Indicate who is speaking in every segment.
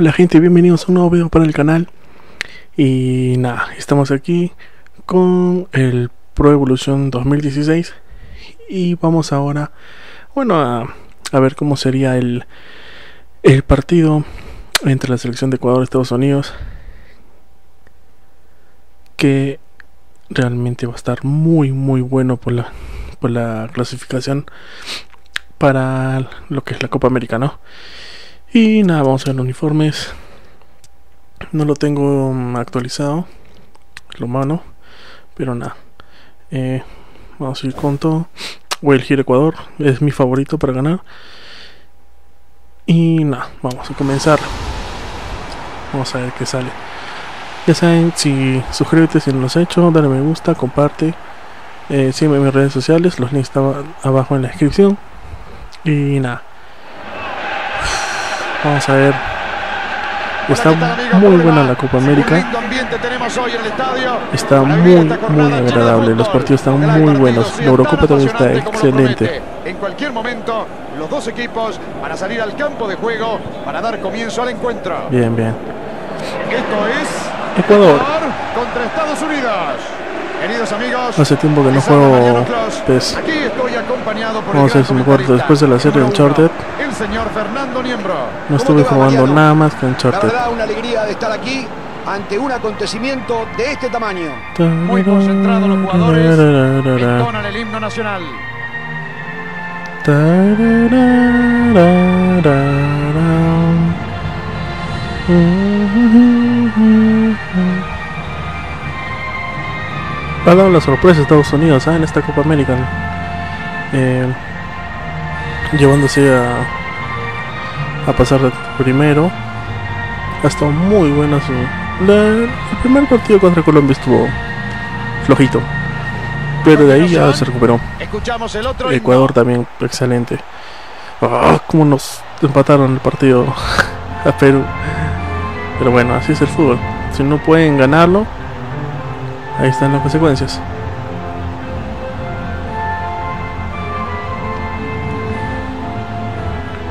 Speaker 1: Hola gente, bienvenidos a un nuevo video para el canal Y nada, estamos aquí con el Pro Evolution 2016 Y vamos ahora, bueno, a, a ver cómo sería el, el partido entre la selección de Ecuador y Estados Unidos Que realmente va a estar muy muy bueno por la, por la clasificación para lo que es la Copa América, ¿no? Y nada, vamos a ver uniformes. No lo tengo mm, actualizado, lo mano, pero nada. Eh, vamos a ir con todo. Voy a elegir Ecuador, es mi favorito para ganar. Y nada, vamos a comenzar. Vamos a ver qué sale. Ya saben, si suscríbete si no lo has hecho, dale me gusta, comparte. Eh, sígueme en mis redes sociales, los links están abajo en la descripción. Y nada. Vamos a ver. Está muy buena la Copa América. Está muy, muy agradable. Los partidos están muy buenos. La Eurocopa también está excelente.
Speaker 2: En cualquier momento, los dos equipos van a salir al campo de juego para dar comienzo al encuentro.
Speaker 1: Bien, bien.
Speaker 2: Esto es
Speaker 1: Ecuador
Speaker 2: contra Estados Unidos. Queridos amigos,
Speaker 1: hace tiempo que no juego PES.
Speaker 2: Aquí estoy acompañado por
Speaker 1: Vamos a ver si me acuerdo después de la serie Uncharted.
Speaker 2: El señor Fernando Niembro.
Speaker 1: No estuve jugando nada más que Uncharted.
Speaker 3: La verdad, una alegría de estar aquí ante un acontecimiento de este tamaño.
Speaker 2: Muy concentrados los jugadores. Entonan el himno nacional. Ha dado la sorpresa a Estados Unidos ¿eh? en esta Copa América. Eh, llevándose a, a pasar de primero. Ha estado muy buena su. El primer partido contra Colombia estuvo flojito. Pero de ahí ya se recuperó. Escuchamos el otro
Speaker 1: Ecuador también, excelente. Ah, como nos empataron el partido a Perú. Pero bueno, así es el fútbol. Si no pueden ganarlo, ahí están las consecuencias.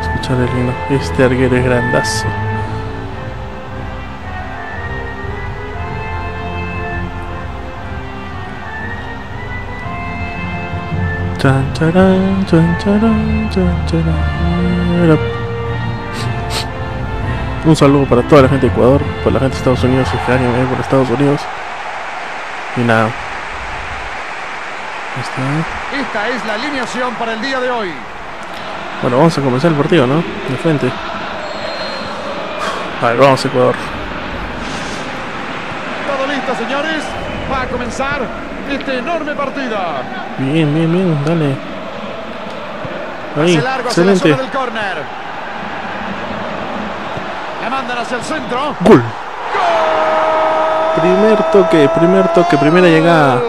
Speaker 1: Escuchar el himno. Este arguero es grandazo. Un saludo para toda la gente de Ecuador, para la gente de Estados Unidos, año por Estados Unidos. Y nada.
Speaker 2: Esta es la alineación para el día de hoy.
Speaker 1: Bueno, vamos a comenzar el partido, ¿no? De frente. A ver, vamos Ecuador.
Speaker 2: Todo listo, señores. Va a comenzar este enorme partido.
Speaker 1: Bien, bien, bien, dale. Ahí,
Speaker 2: largo hacia la
Speaker 1: excelente.
Speaker 2: zona del córner. La mandan hacia el centro.
Speaker 1: Gol. Primer toque, primer toque, primera llegada.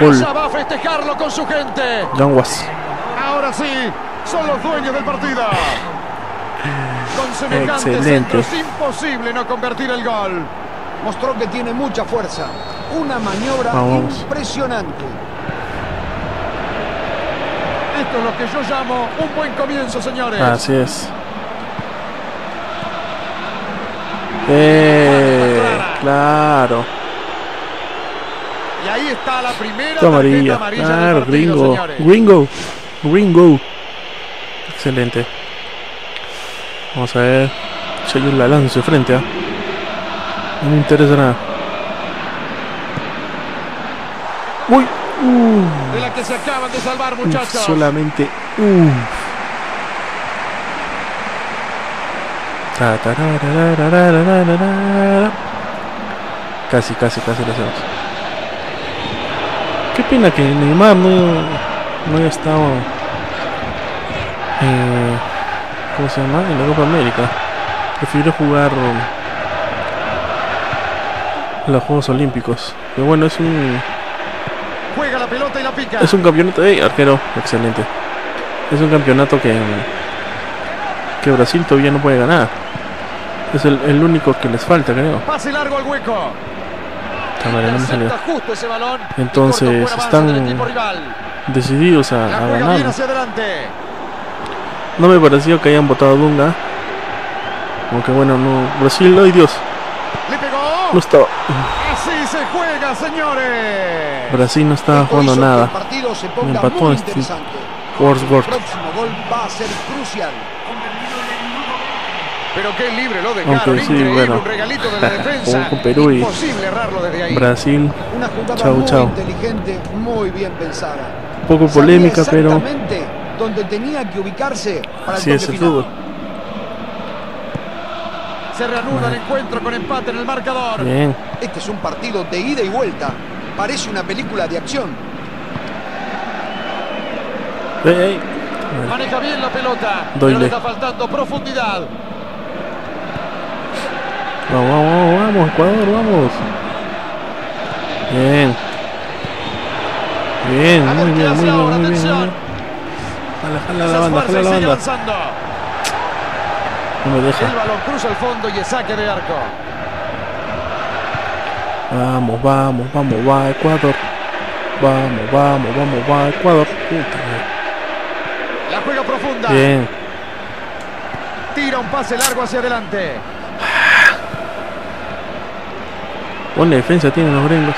Speaker 1: Gol.
Speaker 2: Va a festejarlo con su gente.
Speaker 1: Yanguas.
Speaker 2: Ahora sí, son los dueños del partido. Con semejante
Speaker 1: Excelente.
Speaker 2: es imposible no convertir el gol.
Speaker 3: Mostró que tiene mucha fuerza. Una maniobra
Speaker 1: Vamos.
Speaker 3: impresionante.
Speaker 2: Esto es lo que yo llamo un buen comienzo, señores.
Speaker 1: Así es. Eh, claro.
Speaker 2: Y ahí está la primera
Speaker 1: amarilla.
Speaker 2: amarilla
Speaker 1: Claro,
Speaker 2: partido,
Speaker 1: gringo.
Speaker 2: señores.
Speaker 1: Gringo. Gringo. Excelente. Vamos a ver. Si hay un la lanzo de frente, ¿ah? No me interesa nada. Uy. Uh,
Speaker 2: De la que se acaban de salvar, muchachos.
Speaker 1: solamente. Uh. Casi, casi, casi lo hacemos. Qué pena que Neymar no, no haya estado. eh, ¿Cómo se llama? En la Copa América. Prefirió jugar en los Juegos Olímpicos. Pero bueno, es un
Speaker 2: Juega la pelota y la pica.
Speaker 1: es un campeonato de arquero, excelente. Es un campeonato que que Brasil todavía no puede ganar. Es el, el único que les falta, creo.
Speaker 2: Pase largo al hueco.
Speaker 1: Entonces están decididos a, a ganar. No me pareció que hayan votado a Dunga. Aunque bueno, no. Brasil, ay Dios. No estaba.
Speaker 2: Así se juega, señores.
Speaker 1: Brasil no estaba jugando nada.
Speaker 2: Me
Speaker 1: empató este. Wordsworth.
Speaker 2: El. Pero qué libre lo dejaron.
Speaker 1: Aunque sí, bueno.
Speaker 2: un regalito de la defensa.
Speaker 1: Con Perú y-
Speaker 2: Imposible errarlo desde ahí.
Speaker 1: Brasil,
Speaker 2: Una jugada
Speaker 1: Chau,
Speaker 2: muy
Speaker 1: chau.
Speaker 2: inteligente, muy bien pensada.
Speaker 1: poco
Speaker 2: Sabía
Speaker 1: polémica, pero
Speaker 2: donde tenía que ubicarse para
Speaker 1: así
Speaker 2: el
Speaker 1: es el
Speaker 2: final.
Speaker 1: fútbol.
Speaker 2: Se reanuda el encuentro con empate en el marcador.
Speaker 1: Bien.
Speaker 2: Este es un partido de ida y vuelta. Parece una película de acción.
Speaker 1: Ey, ey.
Speaker 2: Maneja bien la pelota.
Speaker 1: Doyle.
Speaker 2: Pero le está faltando profundidad.
Speaker 1: Vamos, vamos, vamos, Ecuador, vamos. Bien. Bien, muy bien, muy bien, muy bien, muy
Speaker 2: atención.
Speaker 1: bien. Jala, la banda, jala la banda.
Speaker 2: avanzando.
Speaker 1: No me
Speaker 2: El balón cruza el fondo y saque de arco.
Speaker 1: Vamos, vamos, vamos, va Ecuador. Vamos, vamos, vamos, va Ecuador.
Speaker 2: La juega profunda.
Speaker 1: Bien.
Speaker 2: Tira un pase largo hacia adelante.
Speaker 1: Buena defensa tienen los gringos.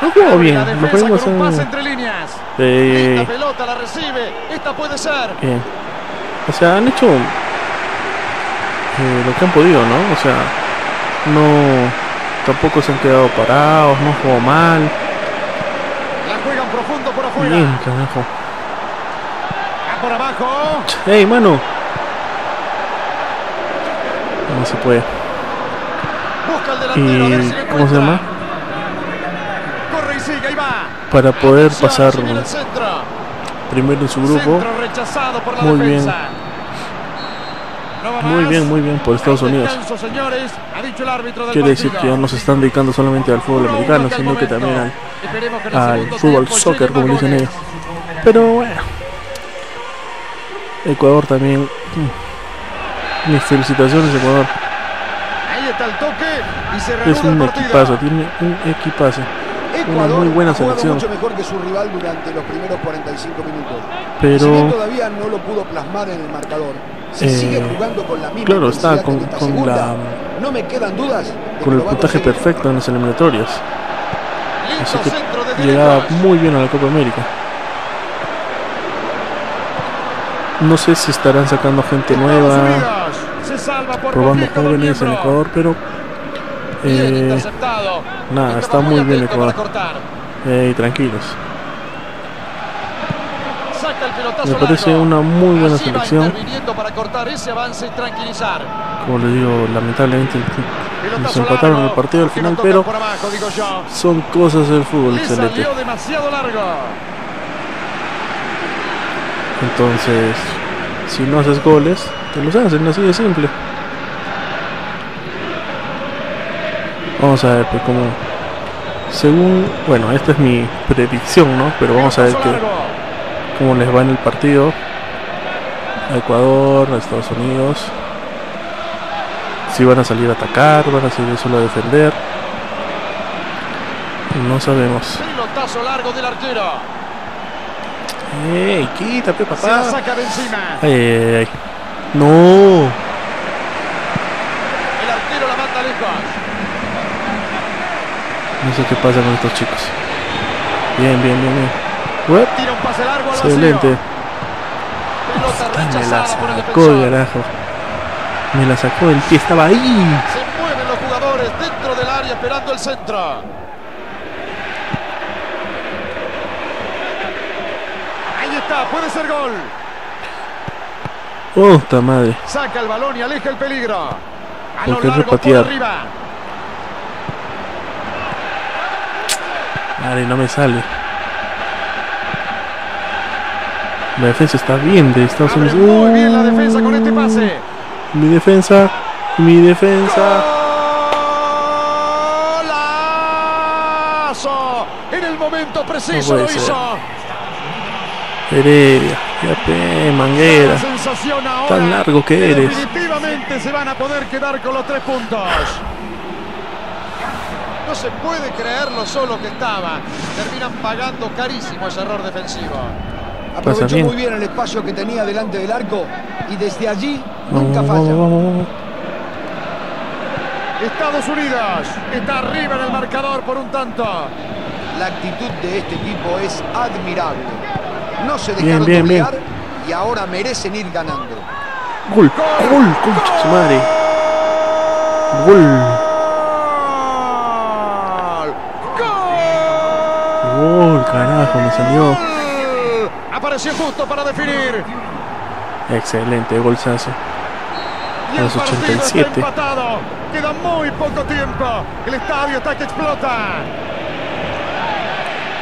Speaker 1: No jugó bien. Los gringos son.
Speaker 2: entre líneas. La pelota la recibe. Esta puede ser.
Speaker 1: bien. O sea, han hecho eh, lo que han podido, ¿no? O sea, no. Tampoco se han quedado parados, no jugó mal.
Speaker 2: La juegan profundo por afuera.
Speaker 1: Bien, carajo.
Speaker 2: Por abajo.
Speaker 1: ¡Ey, mano! No se puede.
Speaker 2: Busca el delantero. a ver
Speaker 1: Y. ¿Cómo se llama? Para poder pasar primero en su grupo. Muy bien. Muy bien, muy bien por Estados Unidos. Quiere decir que ya no se están dedicando solamente al fútbol americano, sino que también al, al fútbol soccer, como dicen ellos. Pero bueno, Ecuador también. mm, Mis felicitaciones, Ecuador.
Speaker 2: El toque y se
Speaker 1: Es
Speaker 2: reanuda
Speaker 1: un equipazo, tiene un equipazo. Una muy buena selección.
Speaker 4: mucho mejor que su rival durante los primeros 45 minutos.
Speaker 1: Pero-
Speaker 4: si bien todavía no lo pudo plasmar en el marcador, si
Speaker 1: Eh,
Speaker 4: sigue jugando con la misma
Speaker 1: claro, está con- con
Speaker 4: segunda,
Speaker 1: la-
Speaker 4: no me quedan dudas
Speaker 1: Con el puntaje perfecto en las eliminatorias. Así que llegaba muy bien a la Copa América. No sé si estarán sacando gente nueva,
Speaker 2: Del
Speaker 1: jóvenes en. Ecuador, pero eh, nada, está muy bien Ecuador. eh, tranquilos. Me parece una muy buena selección. Como les digo, lamentablemente nos empataron el partido al final, pero son cosas del fútbol
Speaker 2: largo.
Speaker 1: Entonces, si no haces goles, te los hacen, así de simple. Vamos a ver, pues como según, bueno, esta es mi predicción, ¿no? Pero vamos a ver que, cómo les va en el partido. A Ecuador, a Estados Unidos. Si van a salir a atacar, van a salir solo a defender. No sabemos.
Speaker 2: Pelotazo largo del arquero.
Speaker 1: ¡Ey, quítate,
Speaker 2: Se la
Speaker 1: papá!
Speaker 2: saca de encima.
Speaker 1: Ay, ay, ay. No.
Speaker 2: El arquero la manda lejos.
Speaker 1: No sé qué pasa con estos chicos. Bien, bien, bien, bien.
Speaker 2: Tira un pase largo al
Speaker 1: Excelente.
Speaker 2: Pelota
Speaker 1: me la sacó, carajo. Me la sacó del pie, estaba ahí.
Speaker 2: Se mueven los jugadores dentro del área esperando el centro. Ahí está, puede ser gol.
Speaker 1: Puta madre.
Speaker 2: Saca el balón y aleja el peligro. A lo largo por
Speaker 1: repatear.
Speaker 2: arriba.
Speaker 1: Madre, no me sale. La defensa está bien de Estados Unidos.
Speaker 2: muy bien la defensa con este pase.
Speaker 1: Mi defensa, mi defensa.
Speaker 2: ¡Golazo! En el momento preciso
Speaker 1: No
Speaker 2: lo hizo.
Speaker 1: Heredia,
Speaker 2: La
Speaker 1: manguera.
Speaker 2: sensación ahora
Speaker 1: Tan largo que eres.
Speaker 2: Definitivamente se van a poder quedar con los tres puntos. No se puede creer lo solo que estaba. Terminan pagando carísimo ese error defensivo.
Speaker 4: Aprovechó
Speaker 1: bien.
Speaker 4: muy bien el espacio que tenía delante del arco y desde allí nunca falla.
Speaker 2: Estados Unidos está arriba en el marcador por un tanto.
Speaker 3: La actitud de este equipo es admirable. No se dejaron bien, bien, bien. y ahora merecen ir ganando.
Speaker 1: Gol, gol, concha su madre. Gol. Gol, carajo, me salió.
Speaker 2: Apareció justo para definir.
Speaker 1: Excelente, golzazo.
Speaker 2: Y el 87. Está empatado. Queda muy poco tiempo. El estadio está que explota.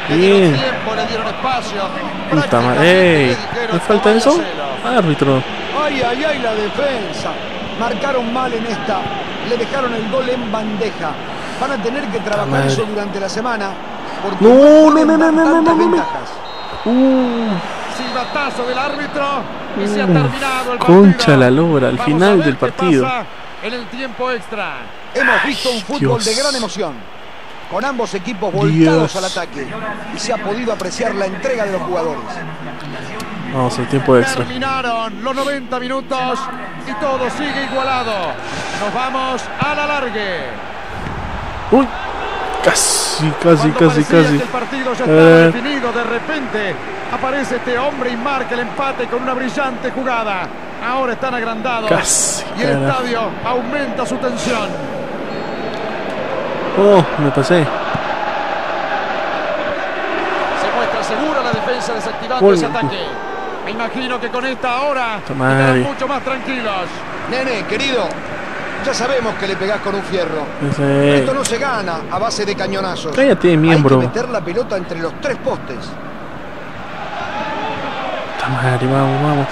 Speaker 1: Bien.
Speaker 2: Le tiempo, le dieron espacio.
Speaker 1: Puta madre. ¿Me falta eso? Árbitro.
Speaker 3: Ay, ay, ay, la defensa. Marcaron mal en esta. Le dejaron el gol en bandeja. Van a tener que trabajar eso durante la semana.
Speaker 1: No, no, no, no, no, no, no.
Speaker 2: Silbatazo del árbitro y se ha terminado el partido.
Speaker 1: Concha la lora, al final del partido.
Speaker 2: En el tiempo extra.
Speaker 3: Hemos visto un fútbol de gran emoción con ambos equipos voltados al ataque y se ha podido apreciar la entrega de los jugadores.
Speaker 1: Vamos al tiempo extra.
Speaker 2: Terminaron los 90 minutos y todo sigue igualado. Nos vamos a la largue.
Speaker 1: Uy, casi, casi, casi, casi.
Speaker 2: el partido ya eh. definido, de repente aparece este hombre y marca el empate con una brillante jugada. Ahora están agrandados
Speaker 1: casi,
Speaker 2: y el estadio aumenta su tensión.
Speaker 1: Oh, me pasé.
Speaker 2: Se muestra segura la defensa desactivando ese ataque. Me imagino que con esta hora
Speaker 1: están
Speaker 2: mucho más tranquilos.
Speaker 3: Nene, querido, ya sabemos que le pegás con un fierro. Esto no se gana a base de cañonazos.
Speaker 1: Cállate, miembro.
Speaker 3: Hay que meter la pelota entre los tres postes.
Speaker 1: Madre, vamos, vamos.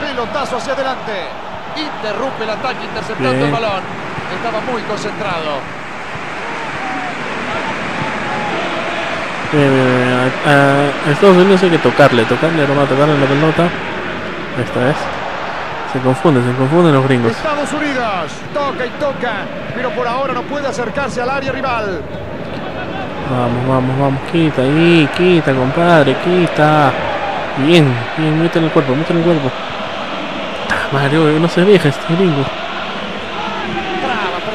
Speaker 2: Pelotazo hacia adelante. Interrumpe el ataque interceptando el balón. Estaba muy concentrado.
Speaker 1: Bien, bien, bien. A, Estados Unidos hay que tocarle, tocarle, nomás tocarle la pelota. Esta es. Se confunden, se confunden los gringos.
Speaker 2: Estados Unidos toca y toca, pero por ahora no puede acercarse al área rival.
Speaker 1: Vamos, vamos, vamos, quita ahí, quita, compadre, quita. Bien, bien, mete en el cuerpo, mete en el cuerpo. Mario, no se deja este gringo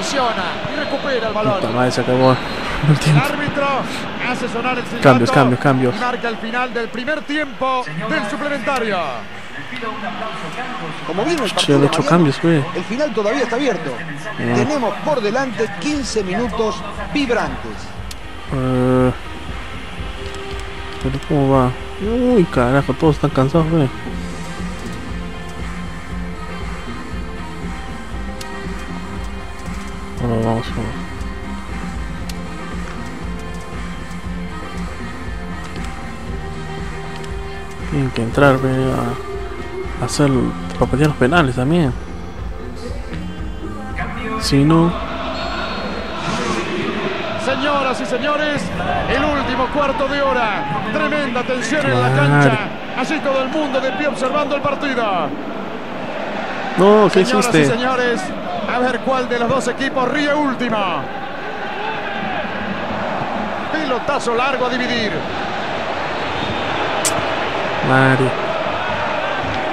Speaker 2: y recupera el balón.
Speaker 1: Puta madre, se acabó
Speaker 2: el, el árbitro hace sonar el silbato
Speaker 1: Cambios, cambios, cambios.
Speaker 2: Y marca el final del primer tiempo del suplementario.
Speaker 3: Como vieron el partido
Speaker 1: hecho cambios, güey.
Speaker 3: El final todavía está abierto. Tenemos por delante 15 minutos vibrantes.
Speaker 1: Uh, pero cómo va. Uy, carajo, todos están cansados, güey. Vamos, vamos, Tienen que entrar a, hacer para patear los penales también. Si no.
Speaker 2: Señoras y señores, el último cuarto de hora. Tremenda tensión en la cancha. Así todo el mundo de pie observando el partido.
Speaker 1: No, ¿qué
Speaker 2: Señoras
Speaker 1: hiciste?
Speaker 2: Y señores, a ver cuál de los dos equipos ríe último. Pilotazo largo a dividir.
Speaker 1: Mari.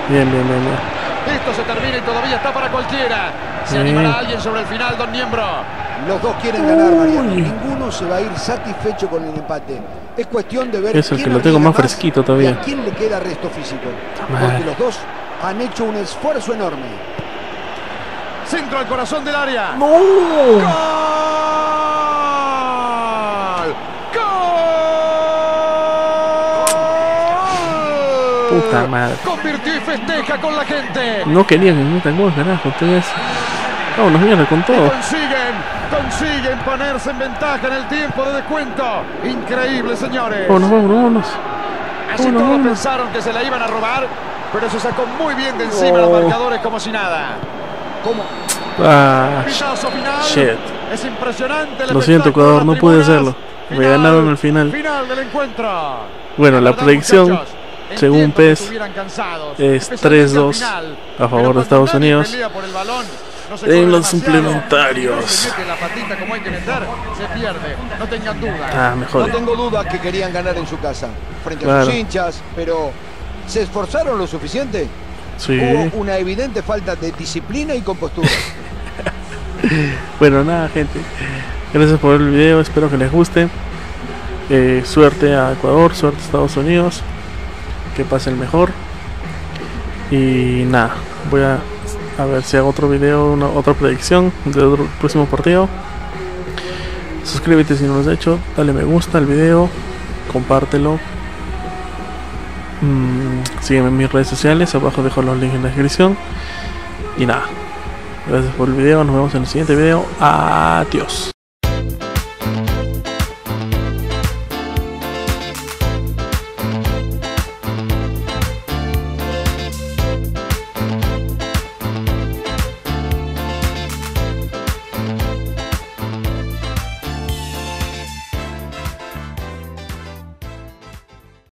Speaker 1: Bien, bien, bien, bien.
Speaker 2: Esto se termina y todavía está para cualquiera. ¿Se animará alguien sobre el final, don Niembro?
Speaker 3: Los dos quieren ganar, Mariano. Ninguno se va a ir satisfecho con el empate. Es cuestión de ver
Speaker 1: es el que lo tengo más fresquito todavía.
Speaker 3: a quién le queda resto físico. Porque los dos han hecho un esfuerzo enorme.
Speaker 2: Centro al corazón del área.
Speaker 1: ¡No!
Speaker 2: ¡Gol! ¡Gol!
Speaker 1: Puta madre.
Speaker 2: Convirtió y festeja con la gente.
Speaker 1: No querían que metan gol, carajo. Ustedes. Vámonos, mierda, con todo.
Speaker 2: Y consiguen, consiguen ponerse en ventaja en el tiempo de descuento. Increíble, señores.
Speaker 1: Vámonos, vámonos, vámonos.
Speaker 2: Así vámonos, todos vámonos. pensaron que se la iban a robar, pero se sacó muy bien de encima
Speaker 1: Oh.
Speaker 2: los marcadores como si nada.
Speaker 3: ¿Cómo?
Speaker 1: Ah, shit.
Speaker 2: Es impresionante el
Speaker 1: Lo siento, Ecuador, no pude hacerlo. Me ganaron al final.
Speaker 2: Final del encuentro.
Speaker 1: Bueno, la predicción, según PES, es
Speaker 2: especialmente
Speaker 1: 3-2
Speaker 2: al final,
Speaker 1: a favor de Estados Unidos. En los suplementarios. Ah, mejor.
Speaker 3: No tengo duda que querían ganar en su casa, frente a sus hinchas, pero ¿se esforzaron lo suficiente?
Speaker 1: Sí.
Speaker 3: Hubo una evidente falta de disciplina y compostura.
Speaker 1: bueno, nada, gente. Gracias por el video. Espero que les guste. Eh, suerte a Ecuador, suerte a Estados Unidos. Que pase el mejor. Y nada, voy a, a ver si hago otro video, una, otra predicción de otro próximo partido. Suscríbete si no lo has hecho, dale me gusta al video, compártelo. Mm, sígueme en mis redes sociales, abajo dejo los links en la descripción. Y nada, gracias por el video, nos vemos en el siguiente video. Adiós.